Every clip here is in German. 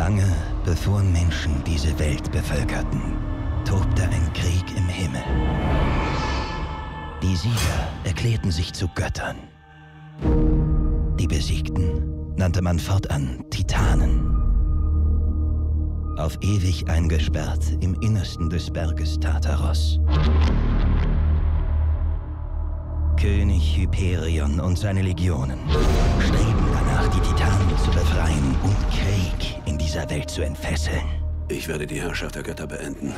Lange bevor Menschen diese Welt bevölkerten, tobte ein Krieg im Himmel. Die Sieger erklärten sich zu Göttern. Die Besiegten nannte man fortan Titanen. Auf ewig eingesperrt im Innersten des Berges Tartaros. König Hyperion und seine Legionen streben danach, die Titanen in dieser Welt zu entfesseln. Ich werde die Herrschaft der Götter beenden.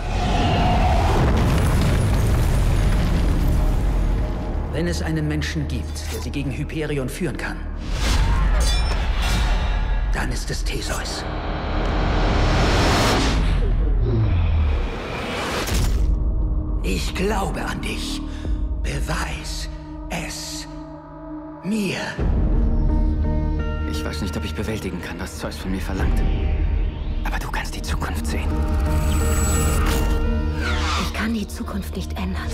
Wenn es einen Menschen gibt, der sie gegen Hyperion führen kann, dann ist es Theseus. Ich glaube an dich. Beweis es mir. Ich weiß nicht, ob ich bewältigen kann, was Zeus von mir verlangt. Aber du kannst die Zukunft sehen. Ich kann die Zukunft nicht ändern.